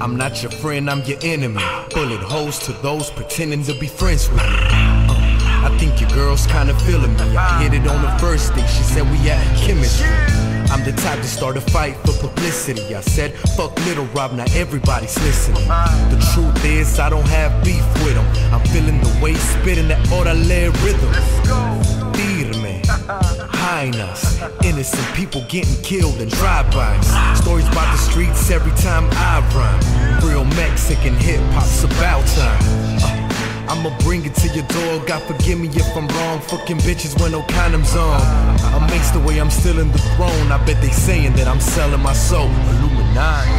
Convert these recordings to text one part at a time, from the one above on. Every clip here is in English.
I'm not your friend, I'm your enemy. Bullet holes to those pretending to be friends with me. Uh, I think your girl's kinda feeling me. I hit it on the first date, she said we had chemistry. I'm the type to start a fight for publicity. I said, fuck Little Rob, now everybody's listening. The truth is, I don't have beef with him. I'm feeling the way, spitting that orale rhythm. Firme, highness, innocent people getting killed in drive-bys. Stories about every time I rhyme. Real Mexican hip hop's about time. Uh, I'ma bring it to your door. God forgive me if I'm wrong. Fucking bitches when no condoms on. Amazed the way I'm still in the throne. I bet they saying that I'm selling my soul. Illuminati.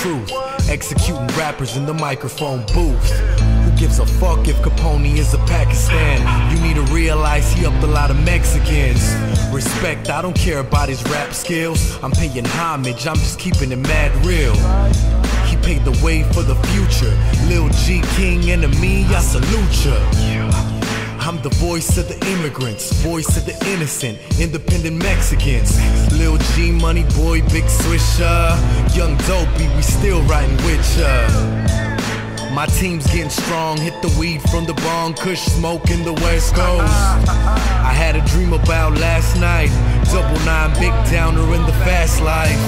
Truth. Executing rappers in the microphone booth. Who gives a fuck if Capone is a Pakistan? You need to realize he upped a lot of Mexicans. Respect, I don't care about his rap skills. I'm paying homage, I'm just keeping it mad real. He paved the way for the future. Lil G King me, I salute ya. I'm the voice of the immigrants, voice of the innocent, independent Mexicans. Lil G, Money Boy, Big Swiisha, Young Dopey, we still riding with ya. My team's getting strong, hit the weed from the bong, kush smoke in the West Coast. I had a dream about last night, double nine, big downer in the fast life.